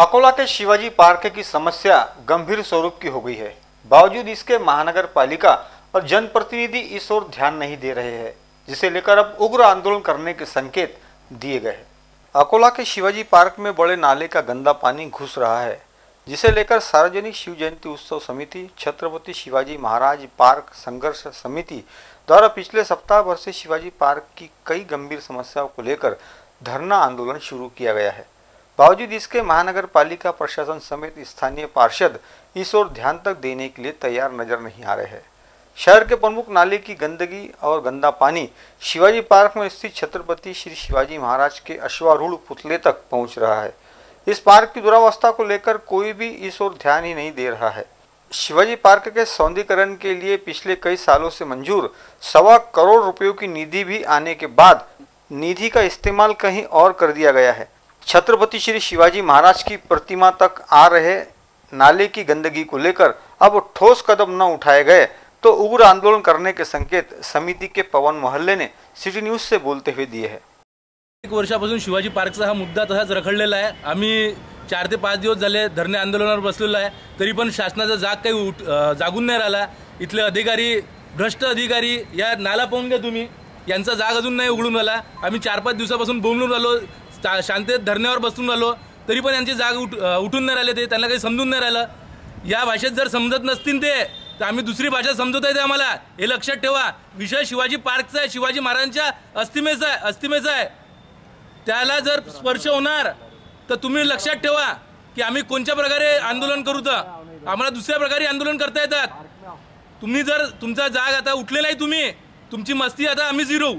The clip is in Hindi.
अकोला के शिवाजी पार्क की समस्या गंभीर स्वरूप की हो गई है। बावजूद इसके महानगर पालिका और जनप्रतिनिधि इस ओर ध्यान नहीं दे रहे हैं, जिसे लेकर अब उग्र आंदोलन करने के संकेत दिए गए हैं। अकोला के शिवाजी पार्क में बड़े नाले का गंदा पानी घुस रहा है, जिसे लेकर सार्वजनिक शिव जयंती उत्सव समिति, छत्रपति शिवाजी महाराज पार्क संघर्ष समिति द्वारा पिछले सप्ताह भर से शिवाजी पार्क की कई गंभीर समस्याओं को लेकर धरना आंदोलन शुरू किया गया है। बावजूद इसके महानगर पालिका प्रशासन समेत स्थानीय पार्षद इस ओर ध्यान तक देने के लिए तैयार नज़र नहीं आ रहे हैं। शहर के प्रमुख नाले की गंदगी और गंदा पानी शिवाजी पार्क में स्थित छत्रपति श्री शिवाजी महाराज के अश्वारूढ़ पुतले तक पहुँच रहा है। इस पार्क की दुरावस्था को लेकर कोई भी इस ओर ध्यान ही नहीं दे रहा है। शिवाजी पार्क के सौंदर्यकरण के लिए पिछले कई सालों से मंजूर सवा करोड़ रुपयों की निधि भी आने के बाद निधि का इस्तेमाल कहीं और कर दिया गया है। छत्रपति श्री शिवाजी महाराज की प्रतिमा तक आ रहे नाले की गंदगी को लेकर अब ठोस कदम न उठाए गए तो उग्र आंदोलन करने के संकेत समिति के पवन मोहल्ले ने सिटी न्यूज से बोलते हुए दिए हैं। एक वर्षापासून शिवाजी पार्कचा हा मुद्दा तसाच रखडलेला आहे. आम्ही चार ते पाच दिवस झाले धरणे आंदोलनावर बसलेलो आहे. तरी पण शासनाचा जाग काही उठ जागून नाही राहिला. इथले अधिकारी भ्रष्ट अधिकारी या नाला पाहून घ्या तुम्ही यांचा जाग अजून नाही उघडून राहिला आम्ही चार पाच दिवसापासून बोंबलून राहिलो. शांततेत धरण्यावर बसून राहिलो तरी पण यांची जाग उठ उठून नाही राहिले ते त्यांना काही समजून नाही राहिलं. या भाषेत जर समजत नसतील ते तर आम्ही दुसरी भाषा समजत येते आम्हाला. हे लक्षात ठेवा. विषय शिवाजी पार्कचा आहे शिवाजी महाराजांच्या अस्तिमेचा आहे अस्तिमेचा आहे. त्याला जर स्पर्श होणार तर तुम्ही लक्षात ठेवा की आम्ही कोणत्या प्रकारे आंदोलन करू तर. आम्हाला दुसऱ्या प्रकारे आंदोलन करता येतात. तुम्ही जर तुमचा जाग आता उठलेला आहे तुम्ही तुमची मस्ती आता आम्ही जिरवू